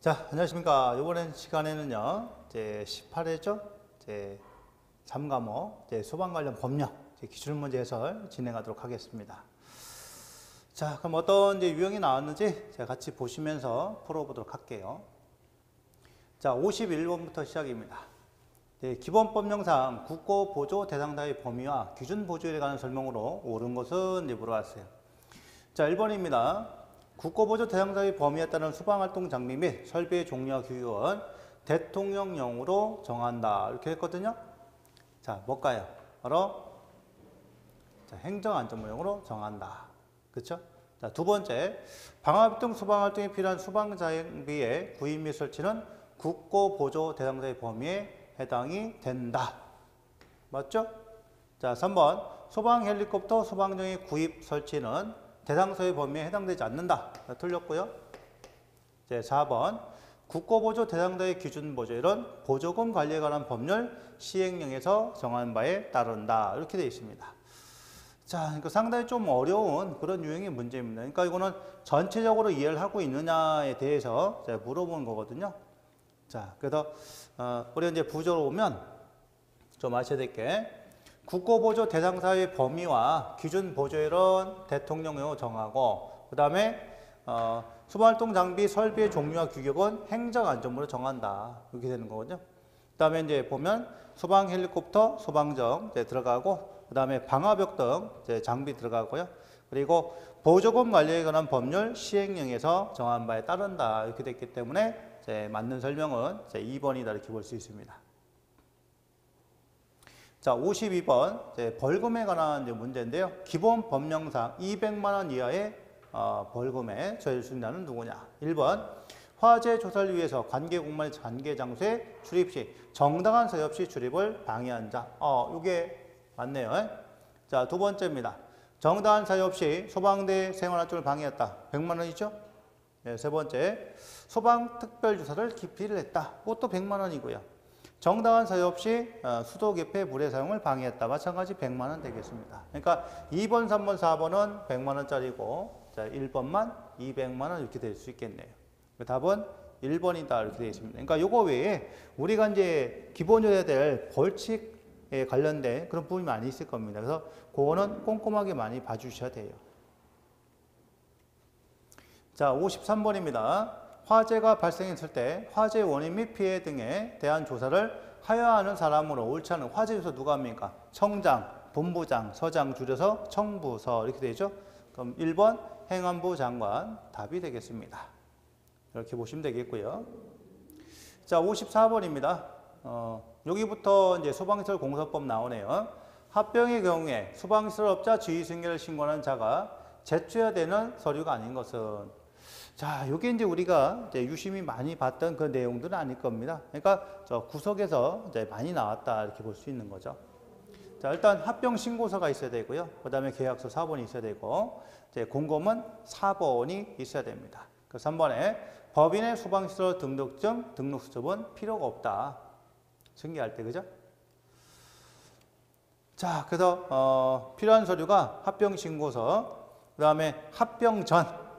자, 안녕하십니까. 이번엔 시간에는요, 이제 18회죠? 이제 3과목, 이제 소방 관련 법령, 이제 기출 문제 해설 진행하도록 하겠습니다. 자, 그럼 어떤 이제 유형이 나왔는지 제가 같이 보시면서 풀어보도록 할게요. 자, 51번부터 시작입니다. 네, 기본 법령상 국고 보조 대상자의 범위와 기준 보조에 관한 설명으로 옳은 것은 이제 물어봤어요. 자, 1번입니다. 국고보조 대상자의 범위에 따른 수방활동 장비 및 설비의 종류와 규격은 대통령령으로 정한다. 이렇게 했거든요. 자, 뭘까요? 바로 자, 행정안전무용으로 정한다. 그렇죠? 자, 두 번째, 방화활동 수방활동에 필요한 수방장비의 구입 및 설치는 국고보조 대상자의 범위에 해당이 된다. 맞죠? 자, 3번, 소방 헬리콥터 소방정의 구입 설치는 대상서의 범위에 해당되지 않는다. 틀렸고요. 이제 4번 국고보조 대상자의 기준 보조 이런 보조금 관리에 관한 법률 시행령에서 정한 바에 따른다. 이렇게 되어 있습니다. 자, 그러니까 상당히 좀 어려운 그런 유형의 문제입니다. 그러니까 이거는 전체적으로 이해를 하고 있느냐에 대해서 제가 물어보는 거거든요. 자, 그래서 어, 우리 이제 부조로 오면 좀 아셔야 될 게 국고보조 대상사의 범위와 기준 보조율은 대통령령으로 정하고 그 다음에 어, 수방활동 장비 설비의 종류와 규격은 행정안전부로 정한다 이렇게 되는 거거든요. 그 다음에 이제 보면 소방 헬리콥터, 소방정 이제 들어가고 그 다음에 방화벽 등 이제 장비 들어가고요. 그리고 보조금 관리에 관한 법률 시행령에서 정한 바에 따른다 이렇게 됐기 때문에 이제 맞는 설명은 이제 2번이다 이렇게 볼 수 있습니다. 자, 52번 이제 벌금에 관한 문제인데요. 기본 법령상 200만 원 이하의 어, 벌금에 있는 누구냐? 1번 화재 조사를 위해서 관계 공무원 관계 장소에 출입 시 정당한 서유 없이 출입을 방해한 자. 어, 이게 맞네요. 자, 두 번째입니다. 정당한 사유 없이 소방대 생활 활동을 방해했다. 100만 원이죠? 네, 세 번째. 소방 특별 조사를 기피를 했다. 그것도 100만 원이고요. 정당한 사유 없이 어, 수도 개폐 물의 사용을 방해했다. 마찬가지 100만 원 되겠습니다. 그러니까 2번, 3번, 4번은 100만 원짜리고 자, 1번만 200만 원 이렇게 될 수 있겠네요. 그 답은 1번이다 이렇게 되어 있습니다. 그러니까 요거 외에 우리가 이제 기본적으로 해야 될 벌칙에 관련된 그런 부분이 많이 있을 겁니다. 그래서 그거는 꼼꼼하게 많이 봐주셔야 돼요. 자, 53번입니다. 화재가 발생했을 때 화재 원인 및 피해 등에 대한 조사를 하여야 하는 사람으로 옳지 않은 화재 조사 누가 합니까? 청장, 본부장, 서장 줄여서 청부서 이렇게 되죠. 그럼 1번 행안부 장관 답이 되겠습니다. 이렇게 보시면 되겠고요. 자, 54번입니다. 어, 여기부터 이제 소방시설 공사법 나오네요. 합병의 경우에 소방시설업자 지휘 승계를 신고하는 자가 제출해야 되는 서류가 아닌 것은 자, 요게 이제 우리가 이제 유심히 많이 봤던 그 내용들은 아닐 겁니다. 그러니까 저 구석에서 이제 많이 나왔다 이렇게 볼 수 있는 거죠. 자, 일단 합병 신고서가 있어야 되고요. 그 다음에 계약서 4번이 있어야 되고, 이제 공고문 4번이 있어야 됩니다. 그 3번에 법인의 소방시설 등록증, 등록수첩은 필요가 없다. 승계할 때, 그죠? 자, 그래서, 어, 필요한 서류가 합병 신고서, 그 다음에 합병 전,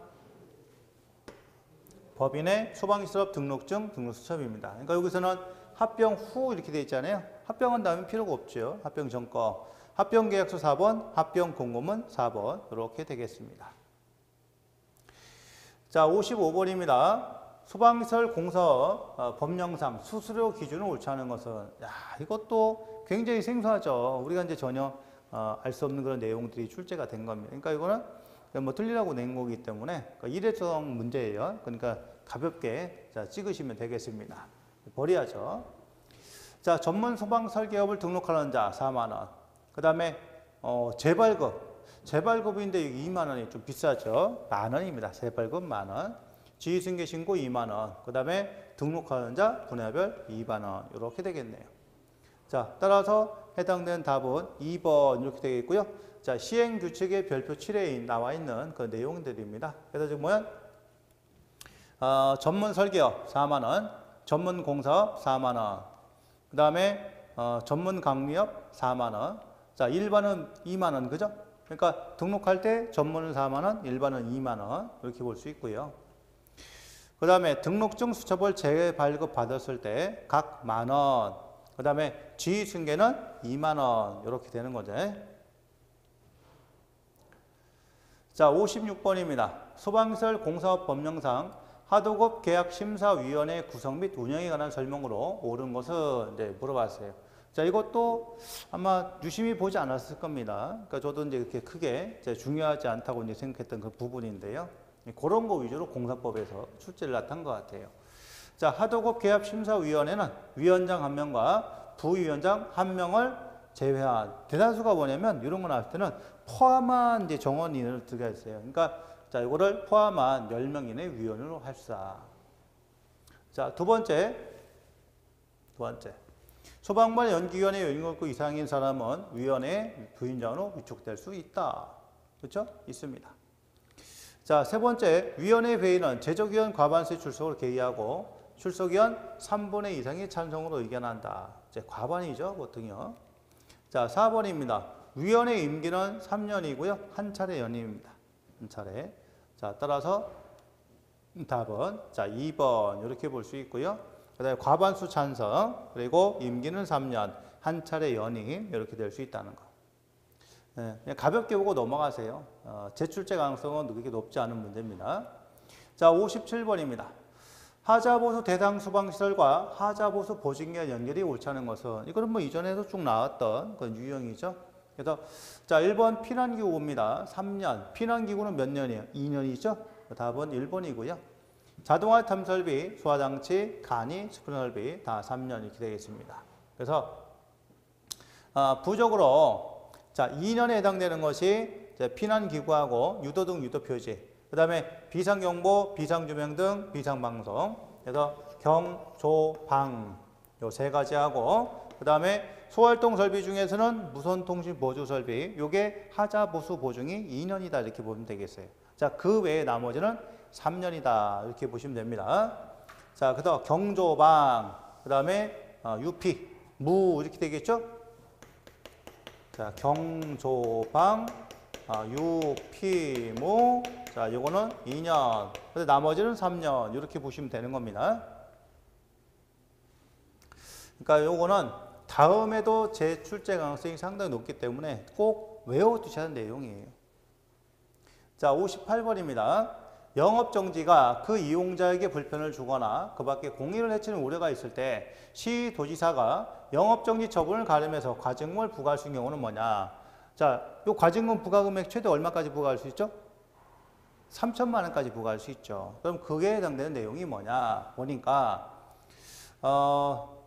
법인의 소방시설 등록증, 등록수첩입니다. 그러니까 여기서는 합병 후 이렇게 되어 있잖아요. 합병한 다음에 필요가 없죠. 합병 전 거. 합병 계약서 4번, 합병 공고문 4번 이렇게 되겠습니다. 자, 55번입니다. 소방시설 공사업 어, 법령상 수수료 기준을 옳지 않은 것은 야, 이것도 굉장히 생소하죠. 우리가 이제 전혀 어, 알 수 없는 그런 내용들이 출제가 된 겁니다. 그러니까 이거는 뭐 틀리라고 낸 거기 때문에 그러니까 일회성 문제예요. 그러니까 가볍게 자, 찍으시면 되겠습니다. 버려야죠. 자, 전문 소방 설계업을 등록하는 자 4만 원. 그다음에 어, 재발급. 재발급인데 2만 원이 좀 비싸죠. 만 원입니다. 재발급 만 원. 지휘승계 신고 2만 원. 그다음에 등록하는 자 분야별 2만 원. 이렇게 되겠네요. 자, 따라서 해당되는 답은 2번 이렇게 되겠고요. 자, 시행 규칙의 별표 7에 나와 있는 그 내용들입니다. 그래서 지금 뭐야? 어, 전문 설계업 4만 원, 전문 공사업 4만 원, 그 다음에 어, 전문 강미업 4만 원. 자, 일반은 2만 원, 그죠? 그러니까 등록할 때 전문은 4만 원, 일반은 2만 원 이렇게 볼 수 있고요. 그 다음에 등록증 수첩을 재발급 받았을 때 각 만원. 그 다음에 지휘승계는 2만원. 이렇게 되는 거죠. 자, 56번입니다. 소방시설 공사업 법령상 하도급 계약 심사위원회 구성 및 운영에 관한 설명으로 옳은 것은 이제 물어봤어요. 자, 이것도 아마 유심히 보지 않았을 겁니다. 그러니까 저도 이제 그렇게 크게 중요하지 않다고 이제 생각했던 그 부분인데요. 그런 거 위주로 공사법에서 출제를 나타난 것 같아요. 자, 하도급 계약 심사위원회는 위원장 한 명과 부위원장 한 명을 제외한 대다수가 뭐냐면 이런 거 나올 때는 포함한 이제 정원인을 들어가 있어요. 그러니까 자, 이거를 포함한 10명 이내 위원으로 할사. 자, 두 번째. 두 번째. 소방관 연기위원회 연구국 이상인 사람은 위원회 부위원장으로 위촉될 수 있다. 그렇죠? 있습니다. 자, 세 번째. 위원회 회의는 제적위원 과반수 출석을 개의하고 출석위원 3분의 이상이 찬성으로 의견한다. 이제 과반이죠, 보통요. 자, 4번입니다. 위원회 임기는 3년이고요. 한 차례 연임입니다. 한 차례. 자, 따라서 답은 자, 2번 이렇게 볼 수 있고요. 그다음에 과반수 찬성 그리고 임기는 3년 한 차례 연임 이렇게 될 수 있다는 거. 네, 그냥 가볍게 보고 넘어가세요. 어, 재출제 가능성은 그렇게 높지 않은 문제입니다. 자, 57번입니다. 하자보수 대상 소방시설과 하자보수 보증기간 연결이 옳지 않은 것은 이거는 뭐 이전에도 쭉 나왔던 그런 유형이죠. 그래서 자 1번 피난기구입니다. 3년. 피난기구는 몇 년이에요? 2년이죠. 답은 1번이고요. 자동화 탐설비, 소화장치, 간이, 스프링설비 다 3년 이렇게 되겠습니다. 그래서 아, 부적으로 자 2년에 해당되는 것이 피난기구하고 유도등 유도표지 그 다음에 비상경보, 비상조명 등 비상방송 그래서 경, 조, 방 요 세 가지 하고 그 다음에 소활동 설비 중에서는 무선통신 보조 설비 요게 하자 보수 보증이 2년이다 이렇게 보면 되겠어요. 자, 그 외에 나머지는 3년이다 이렇게 보시면 됩니다. 자, 그다음 경조방 그다음에 어, 유피 무 이렇게 되겠죠? 자, 경조방 아, 유피무 자, 요거는 2년. 근데 나머지는 3년. 이렇게 보시면 되는 겁니다. 그러니까 요거는 다음에도 재출제 가능성이 상당히 높기 때문에 꼭 외워두셔야 하는 내용이에요. 자, 58번입니다. 영업정지가 그 이용자에게 불편을 주거나 그 밖에 공인을 해치는 우려가 있을 때 시도지사가 영업정지 처분을 가름해서 과징금을 부과할 수 있는 경우는 뭐냐. 자, 요 과징금 부과금액 최대 얼마까지 부과할 수 있죠? 3천만 원까지 부과할 수 있죠. 그럼 그게 해당되는 내용이 뭐냐 보니까 어,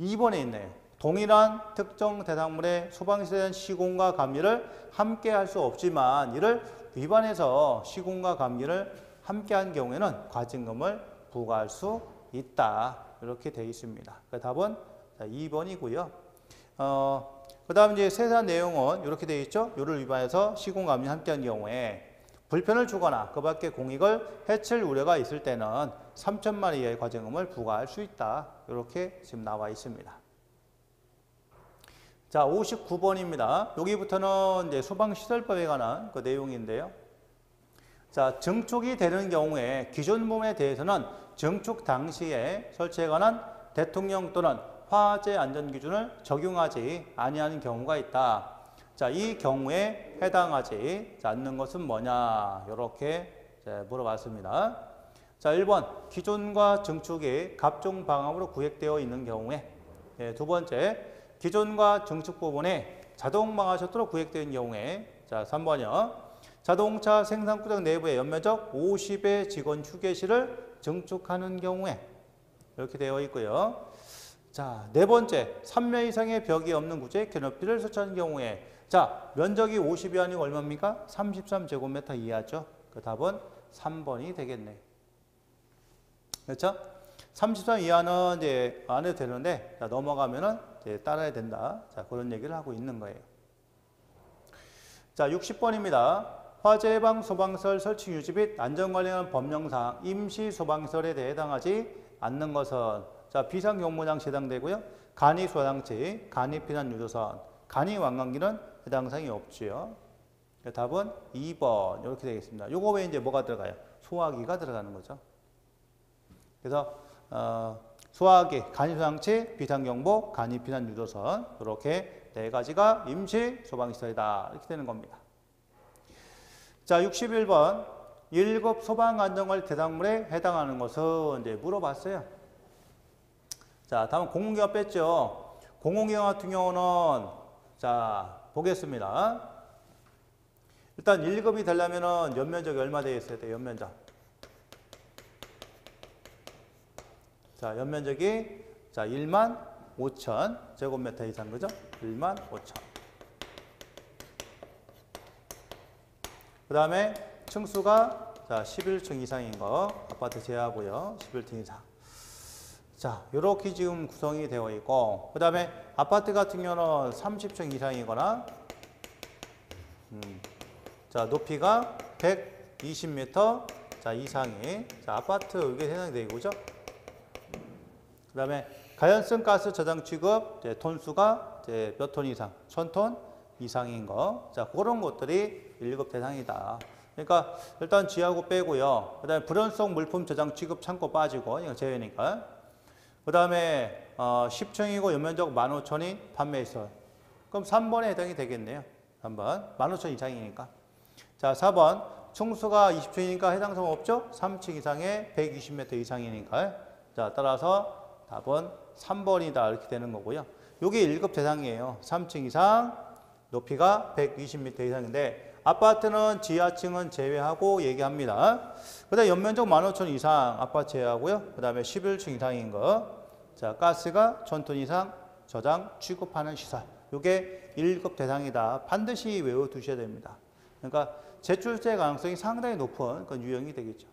2번에 있네요. 동일한 특정 대상물의 소방시설에 대한 시공과 감리를 함께 할 수 없지만 이를 위반해서 시공과 감리를 함께 한 경우에는 과징금을 부과할 수 있다. 이렇게 되어 있습니다. 그 답은 2번이고요. 어, 그 다음 이제 세세한 내용은 이렇게 되어 있죠. 요를 위반해서 시공 감리 함께 한 경우에 불편을 주거나 그 밖에 공익을 해칠 우려가 있을 때는 3천만 이하의 과징금을 부과할 수 있다. 이렇게 지금 나와 있습니다. 자, 59번입니다. 여기부터는 이제 소방시설법에 관한 그 내용인데요. 자, 증축이 되는 경우에 기존 부분에 대해서는 증축 당시에 설치에 관한 대통령 또는 화재 안전 기준을 적용하지 아니하는 경우가 있다. 자, 이 경우에 해당하지 않는 것은 뭐냐? 이렇게 물어봤습니다. 자, 1번 기존과 증축이 갑종 방향으로 구획되어 있는 경우에 예, 두 번째 기존과 증축 부분에 자동 방화셔터로 구획되어 있는 경우에 자, 3번이요. 자동차 생산구역 내부의 연면적 50의 직원 휴게실을 증축하는 경우에 이렇게 되어 있고요. 자, 네 번째, 3면 이상의 벽이 없는 구조에 캐노피를 설치하는 경우에 자, 면적이 50이 아니고 얼마입니까? 33제곱미터 이하죠. 그 답은 3번이 되겠네. 그렇죠? 33 이하는 이제 안 해도 되는데 자, 넘어가면은 이제 따라야 된다. 자, 그런 얘기를 하고 있는 거예요. 자, 60번입니다. 화재 예방 소방설 설치 유지 및 안전 관련 법령상 임시 소방설에 대해 해당하지 않는 것은 자, 비상 경무장 제당되고요. 간이 소장치, 간이 피난 유도선, 간이 왕관기는 해당 사항이 없지요. 답은 2번 이렇게 되겠습니다. 요거 외에 이제 뭐가 들어가요? 소화기가 들어가는 거죠. 그래서 어, 소화기, 간이소장치, 비상경보, 간이 피난 유도선 이렇게 네 가지가 임시 소방시설이다 이렇게 되는 겁니다. 자, 61번 1급 소방안전관리 대상물에 해당하는 것은 이제 물어봤어요. 자, 다음 공공기관 뺐죠. 공공기관 같은 경우는 자 보겠습니다. 일단 1급이 되려면은 연면적이 얼마 되어 있어야 돼요? 연면적. 자, 연면적이 자 1만 5천 제곱미터 이상 그죠? 1만 5천. 그 다음에 층수가 자 11층 이상인 거 아파트 제하고요. 11층 이상. 자, 이렇게 지금 구성이 되어 있고, 그 다음에 아파트 같은 경우는 30층 이상이거나, 음, 자, 높이가 120m 자, 이상이, 자, 아파트 이게 해당이 되고, 그죠? 그 다음에 가연성 가스 저장 취급, 이제 톤수가 이제 몇 톤 이상, 1000톤 이상인 거, 자, 그런 것들이 1급 대상이다. 그러니까 일단 지하고 빼고요. 그 다음에 불연성 물품 저장 취급 창고 빠지고, 이거 제외니까. 그 다음에 어, 10층이고 연면적 15,000이 판매했어요. 그럼 3번에 해당이 되겠네요. 3번. 15,000 이상이니까. 자, 4번. 층수가 20층이니까 해당성 없죠? 3층 이상에 120m 이상이니까. 자, 따라서 답은 3번이다. 이렇게 되는 거고요. 요게 1급 대상이에요. 3층 이상, 높이가 120m 이상인데 아파트는 지하층은 제외하고 얘기합니다. 그 다음에 연면적 15,000 이상 아파트 제외하고요. 그 다음에 11층 이상인 거. 자, 가스가 1000톤 이상 저장 취급하는 시설. 요게 1급 대상이다. 반드시 외워두셔야 됩니다. 그러니까 제출세 가능성이 상당히 높은 그런 유형이 되겠죠.